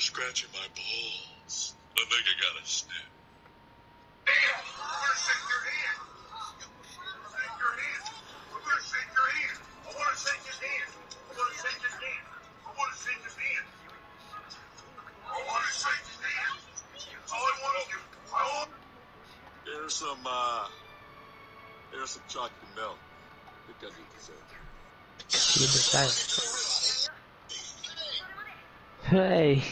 scratching my balls. I think I got a snip. Damn! I'm gonna shake your hand. Shake your hand. I'm gonna shake your hand. I wanna shake his hand. I wanna shake his hand. I wanna shake his hand. I wanna shake his hand. All I wanna do. I want. Here's some, uh, here's some chocolate milk. I think I need dessert. You decide. Hey.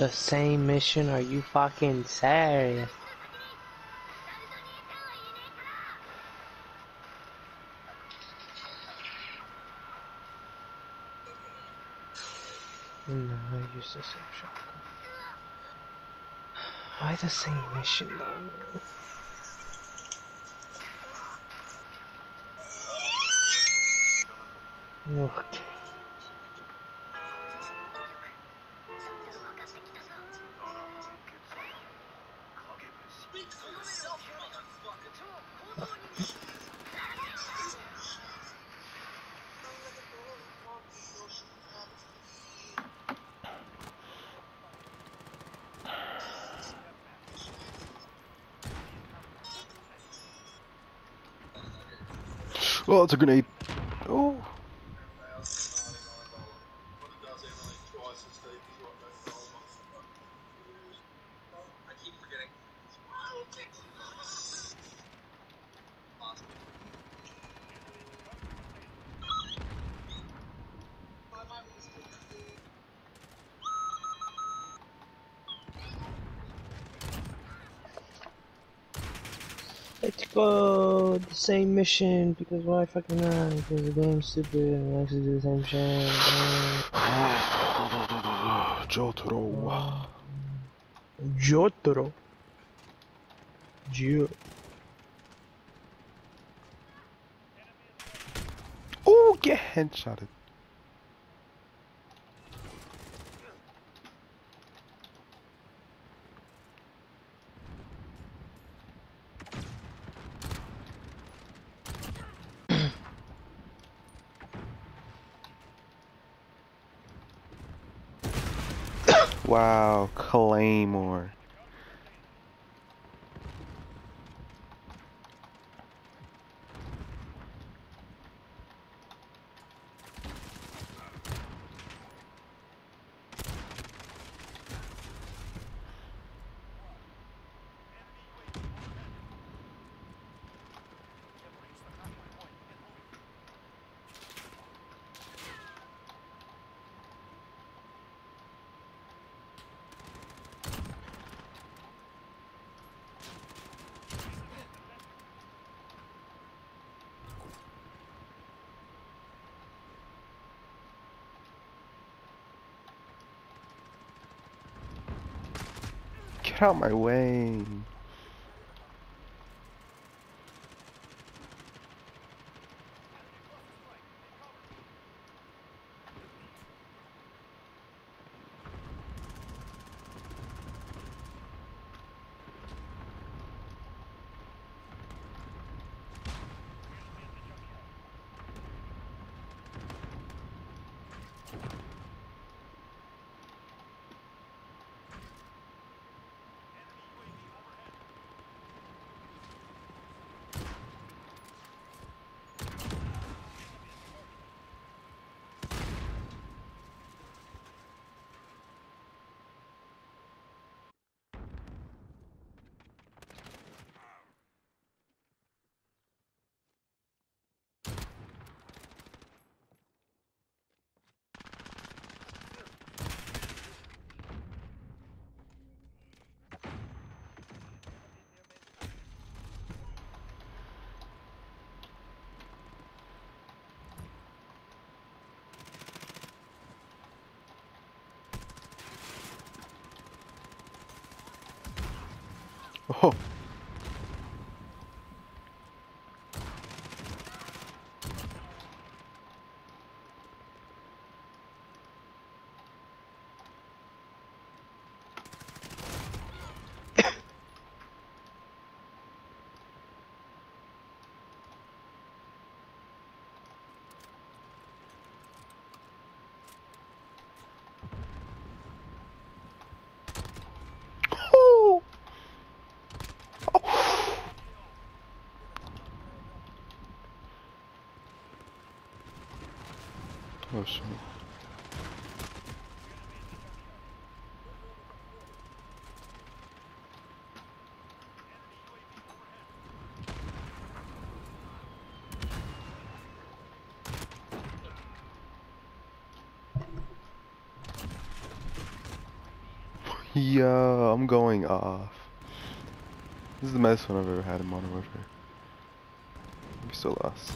The same mission? Are you fucking serious? No, I use the same shotgun. Why the same mission though? Okay. Oh, it's a grenade. Oh. Let's go! The same mission, because why fucking not? Because the game's stupid and likes to do the same shit. Jotaro. Jotaro. Jio. Get headshotted. wow, Claymore. Out my way. Oh. Oh shit. Yo, I'm going off. This is the best one I've ever had in Modern Warfare. We still lost.